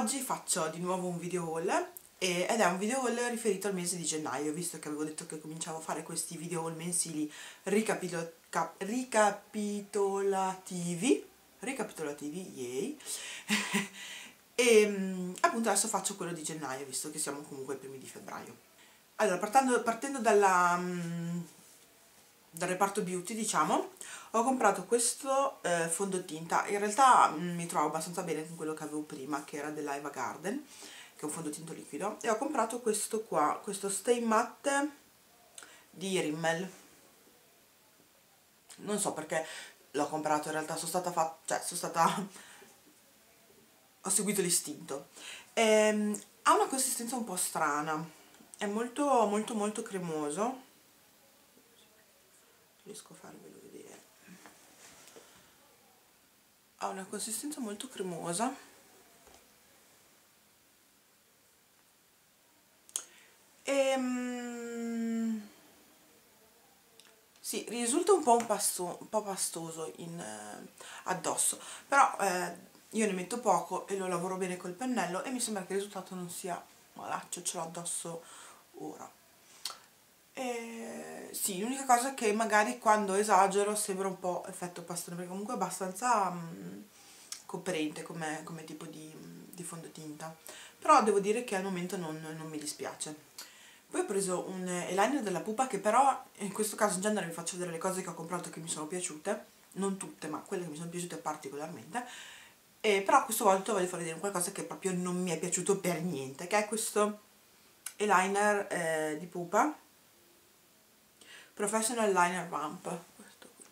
oggi faccio di nuovo un video haul ed è un video haul riferito al mese di gennaio, visto che avevo detto che cominciavo a fare questi video haul mensili ricapitol ricapitolativi, ricapitolativi, yay, e mm, appunto adesso faccio quello di gennaio, visto che siamo comunque ai primi di febbraio. Allora, partendo, partendo dalla, mm, dal reparto beauty, diciamo, ho comprato questo eh, fondotinta, in realtà mh, mm, mi trovo abbastanza bene con quello che avevo prima, che era dell'Aiva Garden, che è un fondotinta liquido, e ho comprato questo qua, questo Stay Matte di Rimmel. Non so perché l'ho comprato, in realtà sono stata fatta, cioè sono stata... ho seguito l'istinto. Ehm, ha una consistenza un po' strana, è molto molto molto cremoso, riesco a farvelo vedere. Ha una consistenza molto cremosa Ehm, sì, risulta un po', un pasto, un po pastoso in, eh, addosso, però eh, io ne metto poco e lo lavoro bene col pennello e mi sembra che il risultato non sia malaccio, ce l'ho addosso ora. E, sì, l'unica cosa che magari quando esagero sembra un po' effetto pastone, perché comunque è abbastanza mh, mm, coprente come, come tipo di, di fondotinta, però devo dire che al momento non, non mi dispiace. Poi ho preso un eyeliner della pupa che però in questo caso in genere vi faccio vedere le cose che ho comprato che mi sono piaciute, non tutte ma quelle che mi sono piaciute particolarmente, e però questa volta voglio far vedere qualcosa che proprio non mi è piaciuto per niente, che è questo eyeliner eh, di pupa, Professional Liner Vamp, questo qui.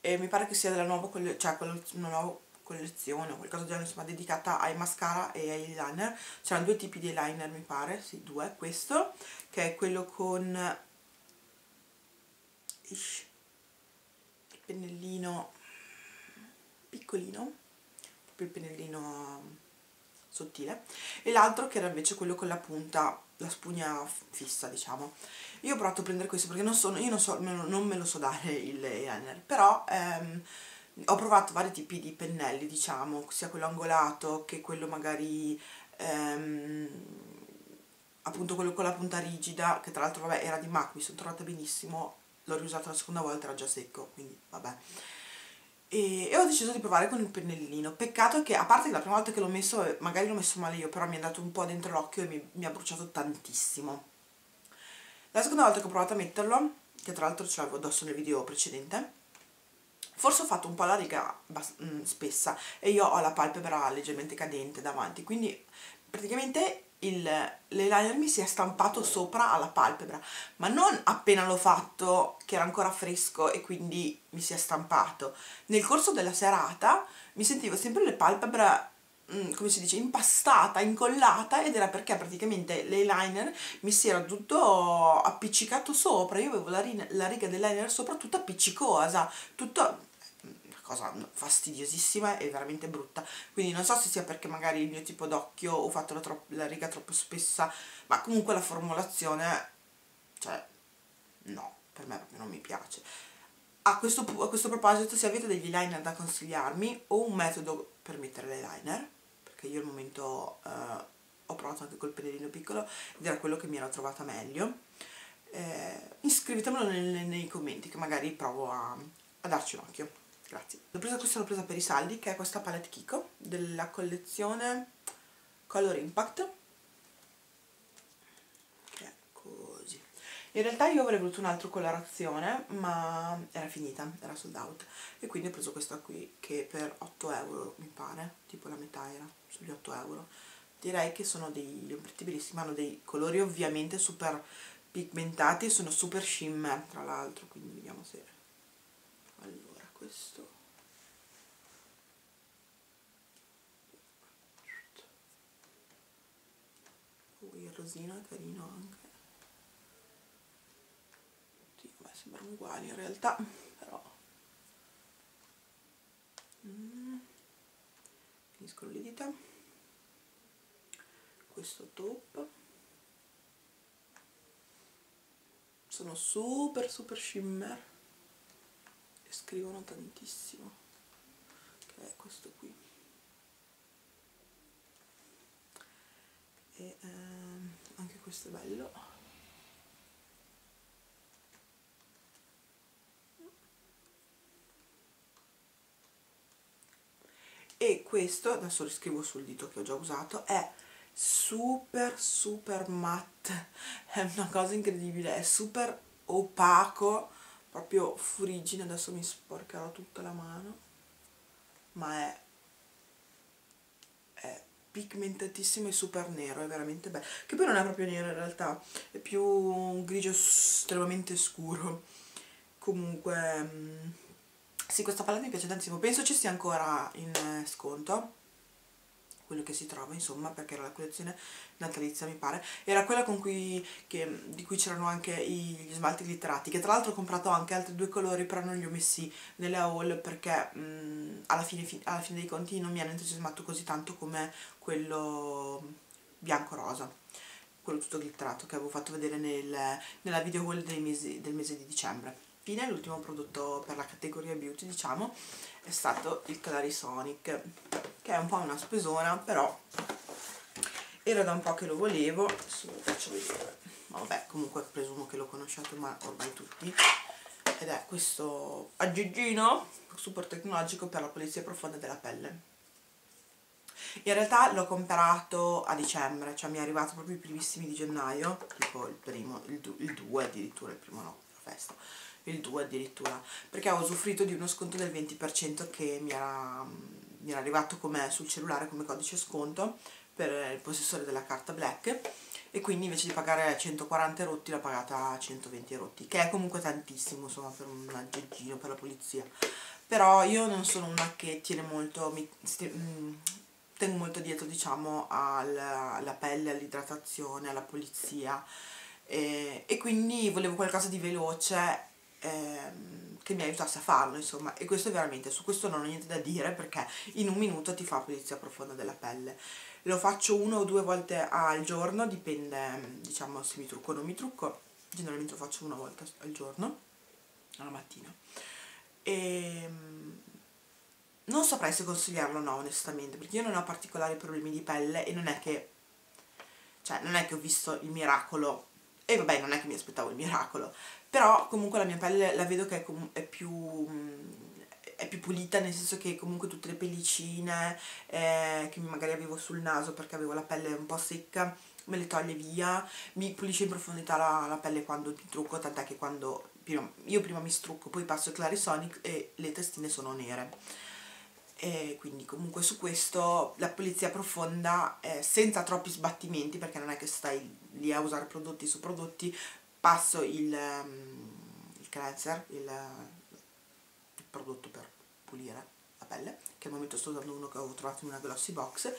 e mi pare che sia della nuova, cioè quello, nuovo collezione o qualcosa del genere insomma dedicata ai mascara e ai eyeliner c'erano due tipi di eyeliner mi pare, sì due, questo che è quello con ish, il pennellino piccolino proprio il pennellino sottile e l'altro che era invece quello con la punta la spugna fissa diciamo io ho provato a prendere questo perché non sono, non, so, non me lo so dare il eyeliner però ehm, ho provato vari tipi di pennelli diciamo sia quello angolato che quello magari ehm, appunto quello con la punta rigida che tra l'altro vabbè era di MAC mi sono trovata benissimo l'ho riusato la seconda volta era già secco quindi vabbè. E, e, ho deciso di provare con il pennellino. Peccato che a parte che la prima volta che l'ho messo magari l'ho messo male io però mi è andato un po' dentro l'occhio e mi, mi ha bruciato tantissimo la seconda volta che ho provato a metterlo che tra l'altro ce l'avevo addosso nel video precedente forse ho fatto un po' la riga mm, spessa e io ho la palpebra leggermente cadente davanti quindi praticamente l'eyeliner mi si è stampato sopra alla palpebra ma non appena l'ho fatto che era ancora fresco e quindi mi si è stampato. Nel corso della serata mi sentivo sempre le palpebre come si dice, impastata, incollata ed era perché praticamente l'eyeliner mi si era tutto appiccicato sopra, io avevo la, la riga dell'eyeliner sopra tutta appiccicosa, tutto cosa fastidiosissima e veramente brutta. Quindi non so se sia perché magari il mio tipo d'occhio ho fatto la, la, riga troppo spessa ma comunque la formulazione cioè no per me proprio non mi piace. A questo, a questo proposito se avete degli liner da consigliarmi o un metodo per mettere l'eyeliner perché io al momento eh, ho provato anche col pennellino piccolo ed era quello che mi era trovata meglio. Eh, iscrivetemelo nei, nei commenti che magari provo a, a darci un occhio. Grazie. L'ho presa questa l'ho presa per i saldi che è questa palette Kiko della collezione Color Impact. Che è così. In realtà io avrei voluto un'altra colorazione ma era finita, era sold out. E quindi ho preso questa qui che per 8 euro mi pare tipo la metà era sugli 8 euro. Direi che sono dei ombretti bellissimi hanno dei colori ovviamente super pigmentati e sono super shimmer tra l'altro quindi vediamo se allora questo. Oh, il rosino è carino anche. Sì, beh, sembrano uguali in realtà però mm. Finiscono le dita. Questo top. Sono super super shimmer. Scrivono tantissimo. Che è questo qui. E ehm, anche questo è bello e questo, adesso lo scrivo sul dito che ho già usato, è super super matte, è una cosa incredibile, è super opaco, proprio furigine, adesso mi sporcherò tutta la mano, ma è, è pigmentatissimo e super nero, è veramente bello, che poi non è proprio nero in realtà, è più un grigio estremamente scuro, comunque mm, sì, questa palette mi piace tantissimo, penso ci sia ancora in eh, sconto, quello che si trova insomma perché era la collezione natalizia mi pare. Era quella con cui, che, di cui c'erano anche gli smalti glitterati che tra l'altro ho comprato anche altri due colori però non li ho messi nelle haul perché mh, alla, fine, fi, alla fine dei conti non mi hanno entusiasmato così tanto come quello bianco-rosa quello tutto glitterato che avevo fatto vedere nel, nella video haul mesi, del mese di dicembre fine l'ultimo prodotto per la categoria beauty diciamo è stato il Clarisonic che è un po' una spesona però era da un po' che lo volevo adesso ve lo faccio vedere. Vabbè comunque presumo che lo conosciate ma ormai tutti. Ed è questo aggeggino super tecnologico per la pulizia profonda della pelle. In realtà l'ho comprato a dicembre cioè mi è arrivato proprio i primissimi di gennaio tipo il primo, il 2 addirittura il primo no, la festa il 2 addirittura, perché ho usufruito di uno sconto del 20% che mi era, mi era arrivato come sul cellulare come codice sconto per il possessore della carta black e quindi invece di pagare 140 rotti l'ho pagata 120 rotti, che è comunque tantissimo insomma per un aggeggino per la pulizia. Però io non sono una che tiene molto, mi, mm, tengo molto dietro diciamo alla, alla pelle, all'idratazione, alla pulizia e, e quindi volevo qualcosa di veloce ehm, che mi aiutasse a farlo insomma. E questo veramente su questo non ho niente da dire perché in un minuto ti fa pulizia profonda della pelle. Lo faccio una o due volte al giorno dipende diciamo se mi trucco o non mi trucco. Generalmente lo faccio una volta al giorno alla mattina. E ehm, non saprei se consigliarlo o no onestamente perché io non ho particolari problemi di pelle e non è che cioè non è che ho visto il miracolo. E vabbè non è che mi aspettavo il miracolo però comunque la mia pelle la vedo che è, è, più, è più pulita nel senso che comunque tutte le pellicine eh, che magari avevo sul naso perché avevo la pelle un po' secca me le toglie via, mi pulisce in profondità la, la pelle quando mi trucco, tant'è che quando io prima mi strucco, poi passo il Clarisonic e le testine sono nere. E quindi comunque su questo la pulizia profonda eh, senza troppi sbattimenti perché non è che stai lì a usare prodotti su prodotti passo il, um, il cleanser il, il, prodotto per pulire la pelle che al momento sto usando uno che avevo trovato in una glossy box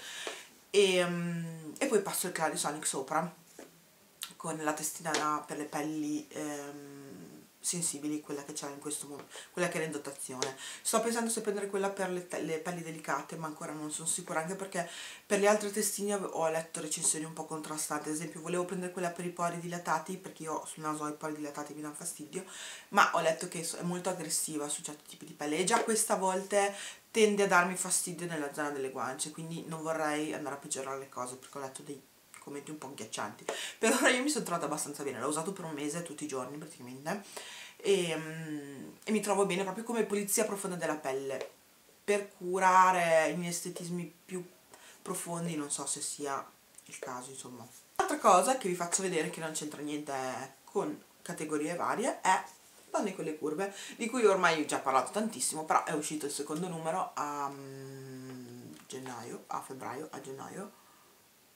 e, um, e poi passo il Clarisonic sopra con la testina per le pelli um, sensibili, quella che c'è in questo momento, quella che era in dotazione. Sto pensando se prendere quella per le, le, pelli delicate, ma ancora non sono sicura, anche perché per le altre testine ho letto recensioni un po' contrastanti, ad esempio volevo prendere quella per i pori dilatati, perché io sul naso ho i pori dilatati mi danno fastidio, ma ho letto che è molto aggressiva su certi tipi di pelle e già questa volta tende a darmi fastidio nella zona delle guance, quindi non vorrei andare a peggiorare le cose, perché ho letto dei commenti un po' ghiaccianti per ora io mi sono trovata abbastanza bene l'ho usato per un mese tutti i giorni praticamente. E, um, e mi trovo bene proprio come pulizia profonda della pelle per curare i miei estetismi più profondi non so se sia il caso insomma. Altra cosa che vi faccio vedere che non c'entra niente con categorie varie è Donne con le curve, di cui ormai ho già parlato tantissimo, però è uscito il secondo numero a um, gennaio, a febbraio, a gennaio,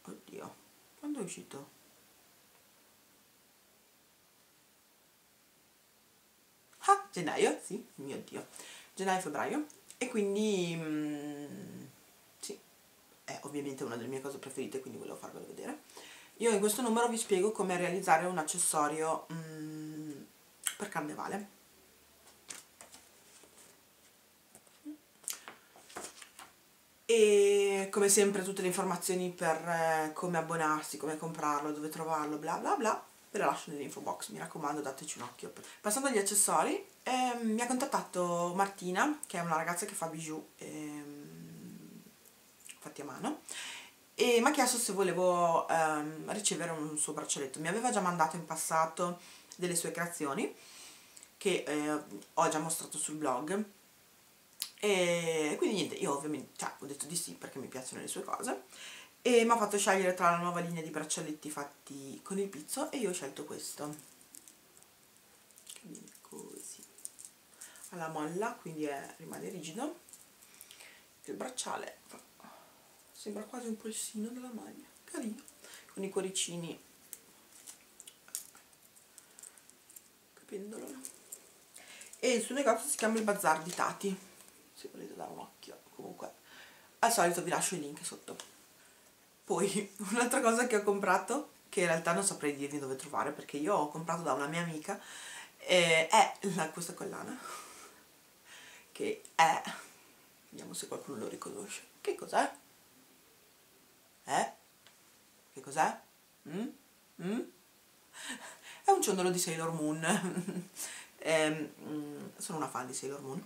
oddio, quando è uscito? Ah, gennaio, sì, mio dio, gennaio-febbraio e quindi mm, sì, è ovviamente una delle mie cose preferite quindi volevo farvelo vedere. Io in questo numero vi spiego come realizzare un accessorio mm, per carnevale e come sempre tutte le informazioni per eh, come abbonarsi, come comprarlo, dove trovarlo, bla bla bla ve le lascio nell'info box, mi raccomando dateci un occhio. Passando agli accessori, eh, mi ha contattato Martina, che è una ragazza che fa bijou eh, fatti a mano, e mi ha chiesto se volevo ehm, ricevere un suo braccialetto. Mi aveva già mandato in passato delle sue creazioni che eh, ho già mostrato sul blog e quindi niente, io ovviamente cioè, ho detto di sì perché mi piacciono le sue cose e mi ha fatto scegliere tra la nuova linea di braccialetti fatti con il pizzo e io ho scelto questo. Che viene così alla molla, quindi è, rimane rigido. Il bracciale sembra quasi un polsino della maglia. Carino. Con i cuoricini. Capendolo e il suo negozio si chiama il Bazar di Tati se volete dare un occhio comunque al solito vi lascio il link sotto poi un'altra cosa che ho comprato che in realtà non saprei dirvi dove trovare perché io ho comprato da una mia amica eh, è la, questa collana che è vediamo se qualcuno lo riconosce che cos'è? Eh? Che cos'è? Mm? Mm? È un ciondolo di Sailor Moon. eh, sono una fan di Sailor Moon.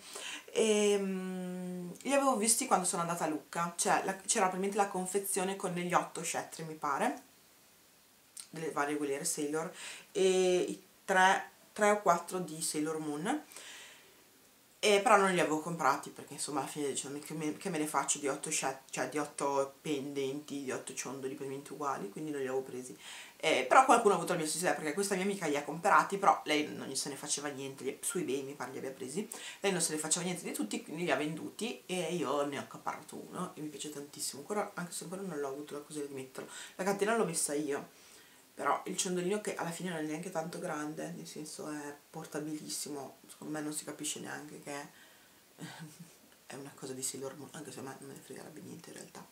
E, mm, li avevo visti quando sono andata a Lucca. Cioè, c'era probabilmente la confezione con gli otto scettri, mi pare. Delle varie guerriere Sailor. E i tre, tre o quattro di Sailor Moon e però non li avevo comprati perché insomma alla fine diciamo, che, me, che me ne faccio di 8 cioè di 8 pendenti, di 8 ciondoli praticamente uguali, quindi non li avevo presi. Eh, però qualcuno ha avuto il mio stesso idea perché questa mia amica li ha comprati, però lei non se ne faceva niente, su eBay mi pare li abbia presi, lei non se ne faceva niente di tutti, quindi li ha venduti e io ne ho accaparato uno e mi piace tantissimo, ancora, anche se ancora non l'ho avuto la cosa di metterlo. La catena l'ho messa io però il ciondolino che alla fine non è neanche tanto grande nel senso è portabilissimo secondo me non si capisce neanche che è una cosa di Sailor Moon anche se a me non me ne fregherebbe niente in realtà.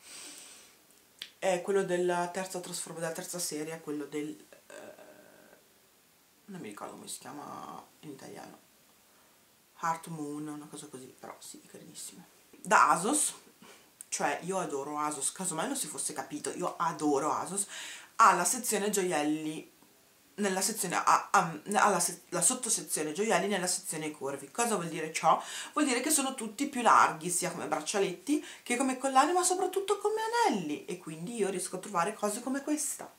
È quello della terza della terza serie quello del eh, non mi ricordo come si chiama in italiano. Heart Moon una cosa così però sì carinissimo. Da Asos cioè io adoro Asos casomai non si fosse capito io adoro Asos ha la sezione gioielli nella sezione ha, ha, ha la, la, sottosezione gioielli nella sezione curvi cosa vuol dire ciò? vuol dire che sono tutti più larghi sia come braccialetti che come collane ma soprattutto come anelli. E quindi io riesco a trovare cose come questa.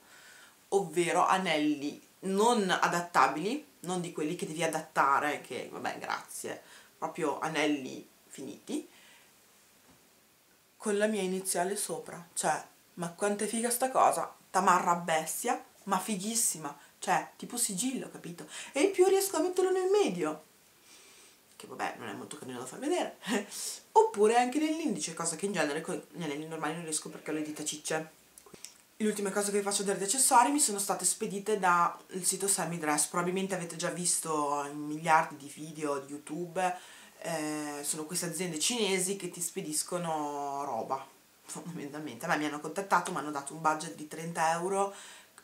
Ovvero anelli non adattabili non di quelli che devi adattare che vabbè grazie. Proprio anelli finiti. Con la mia iniziale sopra. Cioè ma quanto è figa sta cosa tamarra bestia, ma fighissima, cioè tipo sigillo, capito? E in più riesco a metterlo nel medio, che vabbè non è molto carino da far vedere, oppure anche nell'indice, cosa che in genere gli anelli normali non riesco perché ho le dita cicce. Le ultime cose che vi faccio vedere di accessori mi sono state spedite dal sito Semidress, probabilmente avete già visto in miliardi di video di YouTube, eh, sono queste aziende cinesi che ti spediscono roba, fondamentalmente. A mi hanno contattato, mi hanno dato un budget di 30 euro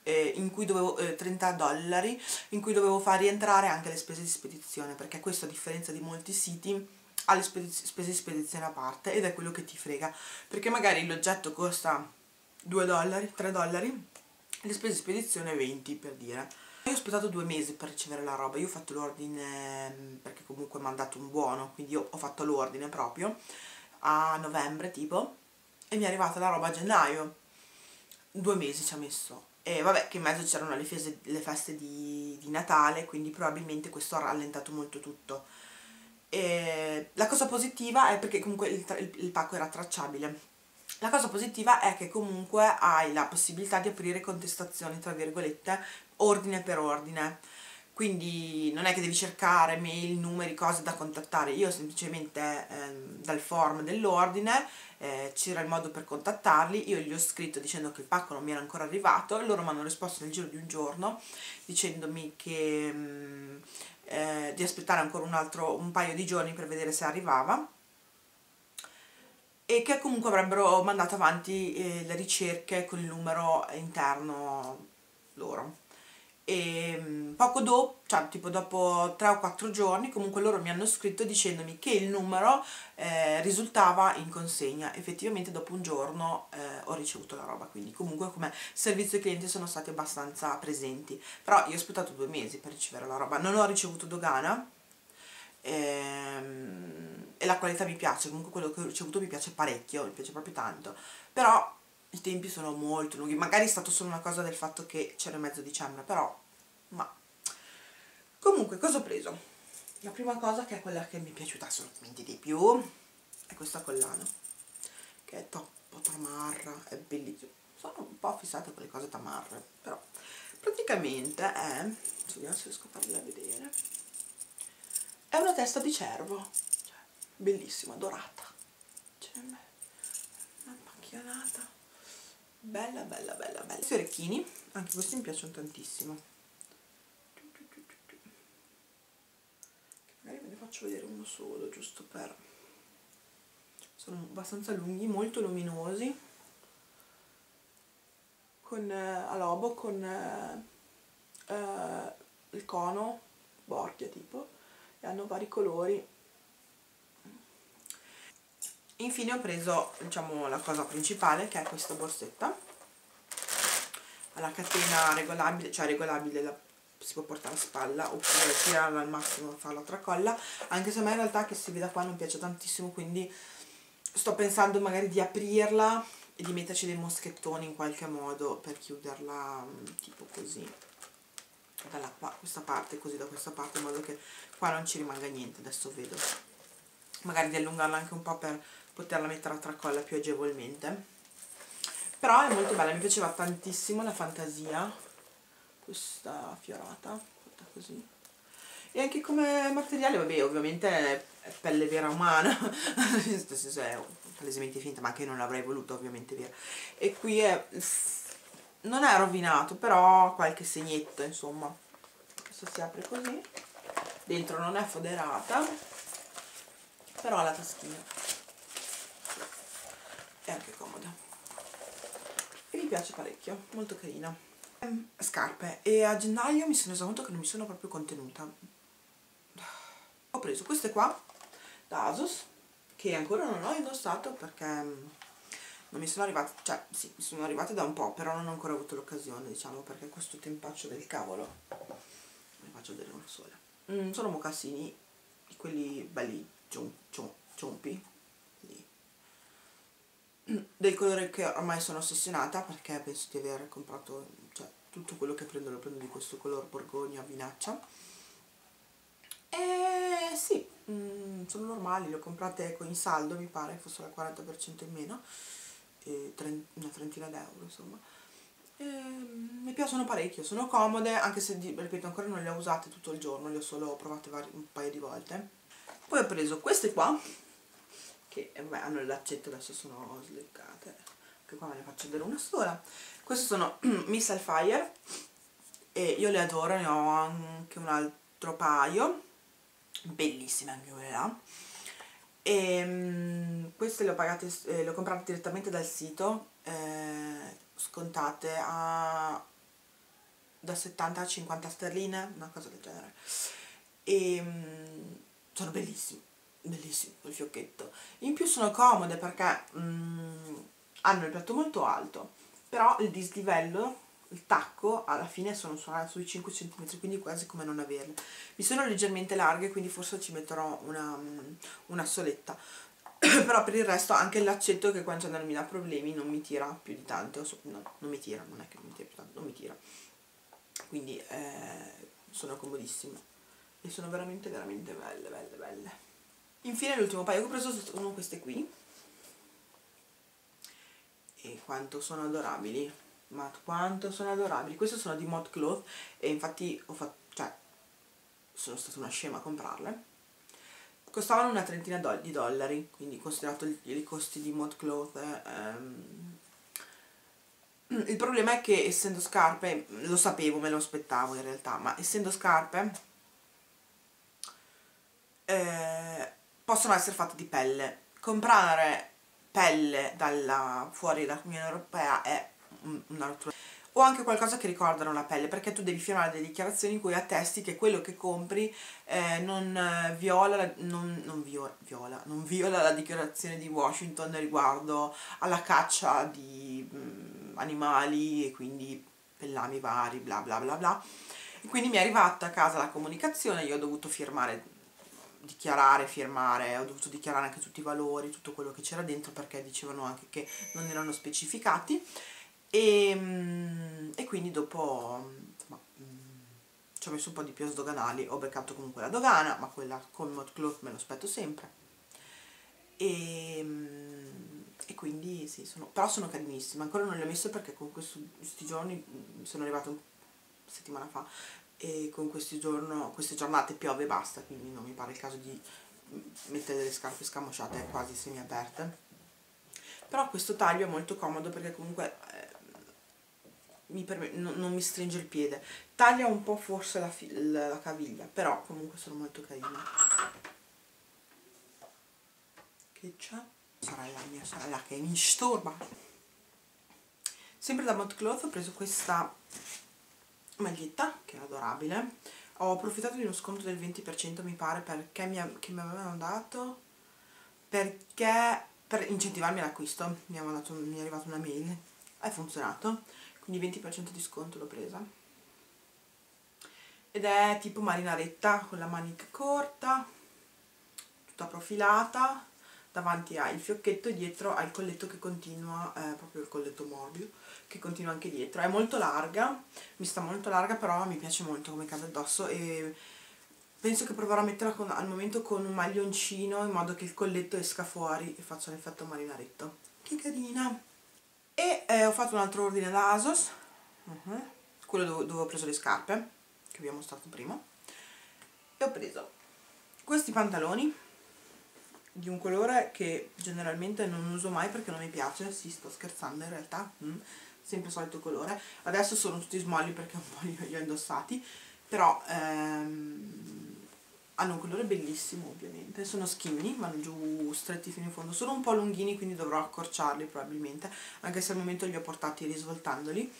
eh, in cui dovevo, eh, 30 dollari in cui dovevo far rientrare anche le spese di spedizione perché questo a differenza di molti siti ha le spese di spedizione a parte ed è quello che ti frega. Perché magari l'oggetto costa 2 dollari, 3 dollari le spese di spedizione 20 per dire. Io ho aspettato due mesi per ricevere la roba. Io ho fatto l'ordine perché comunque mi hanno dato un buono quindi io ho fatto l'ordine proprio a novembre tipo e mi è arrivata la roba a gennaio. Due mesi ci ha messo. E vabbè che in mezzo c'erano le, le, feste di, di, Natale quindi probabilmente questo ha rallentato molto tutto. E la cosa positiva è perché comunque il, il, il pacco era tracciabile. La cosa positiva è che comunque hai la possibilità di aprire contestazioni tra virgolette ordine per ordine quindi non è che devi cercare mail, numeri, cose da contattare, io semplicemente eh, dal form dell'ordine eh, c'era il modo per contattarli, io gli ho scritto dicendo che il pacco non mi era ancora arrivato. E loro mi hanno risposto nel giro di un giorno dicendomi che, mh, mm, eh, di aspettare ancora un, altro, un paio di giorni per vedere se arrivava. E che comunque avrebbero mandato avanti eh, le ricerche con il numero interno loro e mm, poco dopo, cioè tipo dopo 3 o 4 giorni comunque loro mi hanno scritto dicendomi che il numero eh, risultava in consegna. Effettivamente dopo un giorno eh, ho ricevuto la roba. Quindi comunque come servizio ai clienti sono stati abbastanza presenti. Però io ho aspettato due mesi per ricevere la roba. Non ho ricevuto dogana ehm, e la qualità mi piace. Comunque quello che ho ricevuto mi piace parecchio mi piace proprio tanto. Però i tempi sono molto lunghi magari è stato solo una cosa del fatto che c'era mezzo dicembre però ma comunque cosa ho preso? la prima cosa che è quella che mi è piaciuta assolutamente di più è questa collana che è troppo tamarra è bellissima sono un po' fissata con le cose tamarre però praticamente è vediamo se riesco a farla vedere è una testa di cervo cioè, bellissima, dorata cioè, una macchionata bella bella bella bella. Questi orecchini anche questi mi piacciono tantissimo. Magari ve ne faccio vedere uno solo giusto per sono abbastanza lunghi molto luminosi. Con eh, a lobo con eh, eh, il cono borchia tipo. E hanno vari colori infine ho preso diciamo la cosa principale che è questa borsetta alla catena regolabile cioè regolabile la, si può portare a spalla oppure tirarla al massimo e farla tracolla. Anche se a me in realtà che si vede qua non piace tantissimo quindi sto pensando magari di aprirla e di metterci dei moschettoni in qualche modo per chiuderla mm, tipo così da questa parte così da questa parte in modo che qua non ci rimanga niente. Adesso vedo magari di allungarla anche un po' per poterla mettere a tracolla più agevolmente. Però è molto bella mi piaceva tantissimo la fantasia. Questa fiorata fatta così. E anche come materiale vabbè ovviamente è pelle vera umana. Nel senso è palesemente finta ma che non l'avrei voluto ovviamente vera e qui è non è rovinato però qualche segnetto insomma. Questo si apre così. Dentro non è foderata però ha la taschina. È anche comoda. E mi piace parecchio molto carina. Ehm, scarpe. E a gennaio mi sono resa conto che non mi sono proprio contenuta. Ho preso queste qua da Asos che ancora non ho indossato perché non mi sono arrivate, cioè sì, mi sono arrivate da un po', però non ho ancora avuto l'occasione, diciamo, perché questo tempaccio del cavolo, ne faccio vedere una sola. Mm, sono mocassini, quelli belli ciompi, del colore che ormai sono ossessionata perché penso di aver comprato, cioè tutto quello che prendo lo prendo di questo colore borgogna vinaccia. E sì, mm, sono normali, le ho comprate in saldo, mi pare, fossero al 40% in meno una trentina d'euro insomma. E, mi piacciono parecchio, sono comode anche se ripeto ancora non le ho usate tutto il giorno le ho solo provate un paio di volte poi ho preso queste qua che eh, beh, hanno il laccetto adesso sono sleccate. Anche qua ve ne faccio vedere una sola. Queste sono Missile Fire e io le adoro ne ho anche un altro paio bellissime anche quelle là. E um, queste le ho, pagate, eh, le ho comprate direttamente dal sito eh, scontate a da 70 a 50 sterline una cosa del genere. E um, sono bellissime bellissime quel fiocchetto. In più sono comode perché um, hanno il piatto molto alto però il dislivello il tacco alla fine sono sui 5 cm quindi quasi come non averle mi sono leggermente larghe quindi forse ci metterò una, una soletta. Però per il resto anche il laccetto che quando non mi dà problemi non mi tira più di tanto no, non mi tira, non è che non mi tira più tanto non mi tira. Quindi eh, sono comodissime e sono veramente veramente belle belle belle. Infine l'ultimo paio che ho preso sono queste qui. E quanto sono adorabili. Ma quanto sono adorabili. Queste sono di Mod Cloth e infatti ho fatto cioè sono stata una scema a comprarle. Costavano una trentina di dollari quindi considerato i costi di Mod Cloth ehm, il problema è che essendo scarpe lo sapevo, me lo aspettavo in realtà ma essendo scarpe eh, possono essere fatte di pelle. Comprare pelle dalla, fuori dall'Unione Europea è una rottura. O anche qualcosa che ricordano la pelle perché tu devi firmare delle dichiarazioni in cui attesti che quello che compri eh, non, eh, viola la, non, non, viola, viola, non viola la dichiarazione di Washington riguardo alla caccia di mh, mm, animali e quindi pellami vari bla bla bla bla. E quindi mi è arrivata a casa la comunicazione io ho dovuto firmare dichiarare, firmare, ho dovuto dichiarare anche tutti i valori, tutto quello che c'era dentro perché dicevano anche che non erano specificati. E, mm, e quindi dopo insomma, mm, ci ho messo un po' di più a sdoganali, ho beccato comunque la dogana, ma quella con Mod Cloth me lo aspetto sempre. E, mm, e quindi sì, sono, però sono carinissime, ancora non le ho messe perché con questi giorni sono arrivata settimana fa e con questi giorno, queste giornate piove e basta, quindi non mi pare il caso di mettere delle scarpe scamosciate quasi semi aperte. Però questo taglio è molto comodo perché comunque eh, mi non, non, mi stringe il piede. Taglia un po' forse la, la, la caviglia, però comunque sono molto carine. Che c'è? Sorella, mia sorella che mi disturba. Sempre da Mod Cloth ho preso questa maglietta che è adorabile. Ho approfittato di uno sconto del 20% mi pare perché mi, che mi avevano dato perché per incentivarmi l'acquisto mi, mi è arrivata una mail è funzionato. Quindi 20% di sconto l'ho presa. Ed è tipo marinaretta con la manica corta tutta profilata davanti ha il fiocchetto e dietro ha il colletto che continua, eh, proprio il colletto morbido, che continua anche dietro. È molto larga, mi sta molto larga però mi piace molto come cade addosso e penso che proverò a metterla con, al momento con un maglioncino in modo che il colletto esca fuori e faccia l'effetto marinaretto. Che carina! E eh, ho fatto un altro ordine da ASOS, uh -huh. quello dove, dove ho preso le scarpe, che vi ho mostrato prima, e ho preso questi pantaloni di un colore che generalmente non uso mai perché non mi piace, si sto scherzando in realtà, mm, sempre solito colore, adesso sono tutti smolli perché un po' li, li ho indossati, però ehm, hanno un colore bellissimo ovviamente, sono skinny, vanno giù stretti fino in fondo, sono un po' lunghini quindi dovrò accorciarli probabilmente, anche se al momento li ho portati risvoltandoli,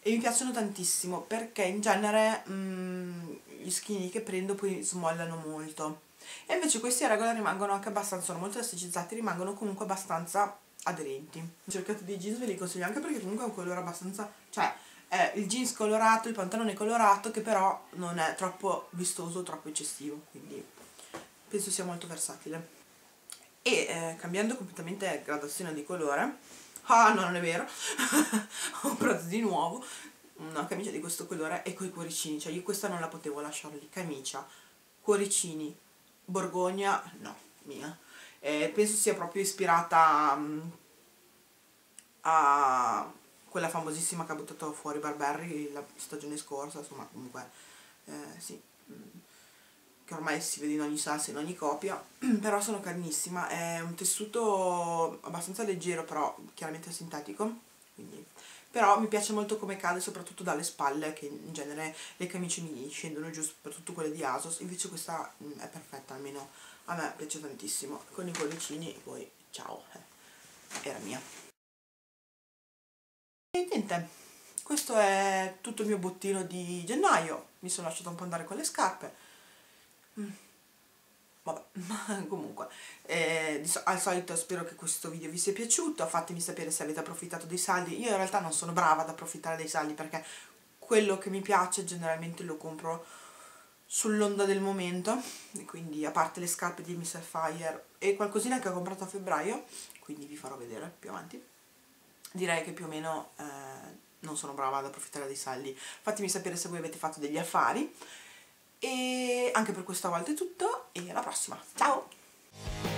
e mi piacciono tantissimo perché in genere mm, gli skinny che prendo poi smollano molto. E invece questi a regola rimangono anche abbastanza, sono molto elasticizzati, rimangono comunque abbastanza aderenti. Cercate dei jeans, ve li consiglio anche perché comunque è un colore abbastanza, cioè è il jeans colorato, il pantalone colorato che però non è troppo vistoso, troppo eccessivo, quindi penso sia molto versatile. E eh, cambiando completamente gradazione di colore, ah no non è vero, ho comprato di nuovo una camicia di questo colore e coi cuoricini, cioè io questa non la potevo lasciare lì, camicia, cuoricini, Borgogna, no, mia. Eh, penso sia proprio ispirata um, a quella famosissima che ha buttato fuori Barberry la stagione scorsa, insomma comunque eh, sì, mm, che ormai si vede in ogni salsa, in ogni copia, però sono carinissima, è un tessuto abbastanza leggero però chiaramente sintetico, quindi però mi piace molto come cade soprattutto dalle spalle che in genere le camicie mi scendono giù soprattutto quelle di Asos. Invece questa mh, mm, è perfetta almeno a me piace tantissimo. Con i collicini poi ciao eh, era mia. E niente questo è tutto il mio bottino di gennaio. Mi sono lasciata un po' andare con le scarpe. Mm. Vabbè, comunque, eh, al solito spero che questo video vi sia piaciuto, fatemi sapere se avete approfittato dei saldi, io in realtà non sono brava ad approfittare dei saldi perché quello che mi piace generalmente lo compro sull'onda del momento, quindi a parte le scarpe di Mr. Fire e qualcosina che ho comprato a febbraio, quindi vi farò vedere più avanti, direi che più o meno eh, non sono brava ad approfittare dei saldi, fatemi sapere se voi avete fatto degli affari, e anche per questa volta è tutto e alla prossima, ciao!